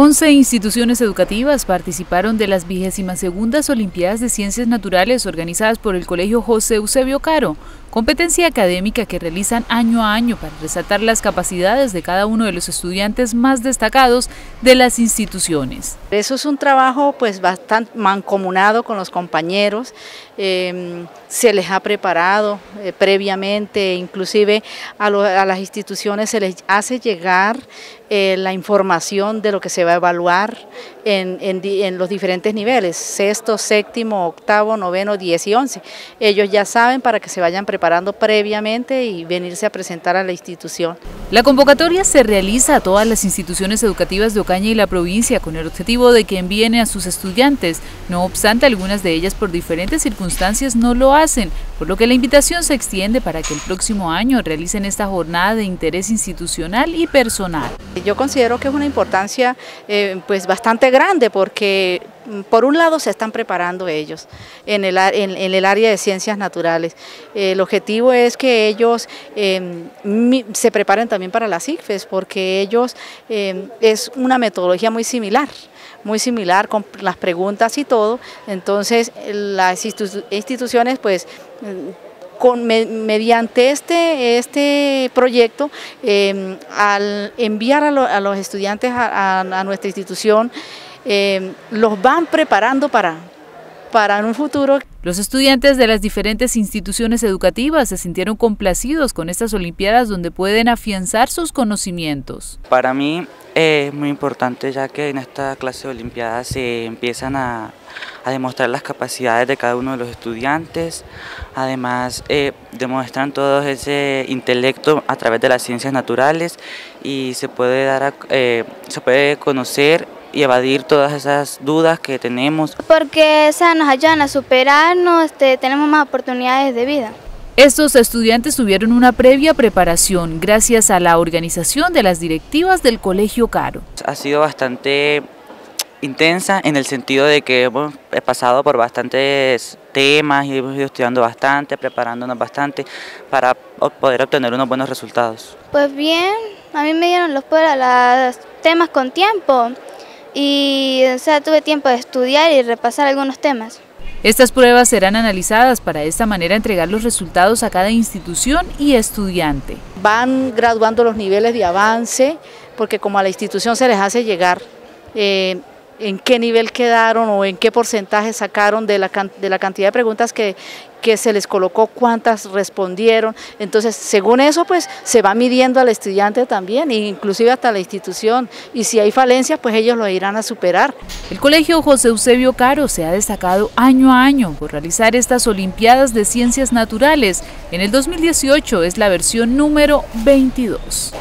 11 instituciones educativas participaron de las vigésimas segundas Olimpiadas de Ciencias Naturales organizadas por el Colegio José Eusebio Caro, competencia académica que realizan año a año para resaltar las capacidades de cada uno de los estudiantes más destacados de las instituciones. Eso es un trabajo pues bastante mancomunado con los compañeros, em, se les ha preparado eh, previamente, inclusive a, las instituciones se les hace llegar eh, la información de lo que se va a evaluar en, en, los diferentes niveles, sexto, séptimo, octavo, noveno, diez y once. Ellos ya saben para que se vayan preparando previamente y venirse a presentar a la institución. La convocatoria se realiza a todas las instituciones educativas de Ocaña y la provincia con el objetivo de que envíen a sus estudiantes. No obstante, algunas de ellas por diferentes circunstancias no lo hacen, por lo que la invitación se extiende para que el próximo año realicen esta jornada de interés institucional y personal. Yo considero que es una importancia eh, pues bastante grande porque mm, por un lado se están preparando ellos en el, en, el área de ciencias naturales. el objetivo es que ellos em, se preparen también para las ICFES porque ellos em, es una metodología muy similar muy similar con las preguntas y todo, entonces las instituciones pues con, mediante este, este proyecto, em, al enviar a, los estudiantes a, nuestra institución, em, los van preparando para, para un futuro. Los estudiantes de las diferentes instituciones educativas se sintieron complacidos con estas Olimpiadas donde pueden afianzar sus conocimientos. Para mí es muy importante ya que en esta clase de Olimpiadas se empiezan a, demostrar las capacidades de cada uno de los estudiantes, además eh, demuestran todo ese intelecto a través de las ciencias naturales y se puede, dar eh, se puede conocer y evadir todas esas dudas que tenemos. Porque nos ayudan a superarnos, este, tenemos más oportunidades de vida. Estos estudiantes tuvieron una previa preparación gracias a la organización de las directivas del Colegio Caro. Ha sido bastante intensa en el sentido de que hemos pasado por bastantes temas y hemos ido estudiando bastante, preparándonos bastante para poder obtener unos buenos resultados. Pues bien, a mí me dieron los, los temas con tiempo y o sea, tuve tiempo de estudiar y repasar algunos temas. Estas pruebas serán analizadas para de esta manera entregar los resultados a cada institución y estudiante. Van graduando los niveles de avance, porque como a la institución se les hace llegar eh, en qué nivel quedaron o en qué porcentaje sacaron de la, de la cantidad de preguntas que, que se les colocó, cuántas respondieron. Entonces, según eso, pues se va midiendo al estudiante también, inclusive hasta la institución. Y si hay falencias, pues ellos lo irán a superar. El Colegio José Eusebio Caro se ha destacado año a año por realizar estas Olimpiadas de Ciencias Naturales. En el 2018 es la versión número 22.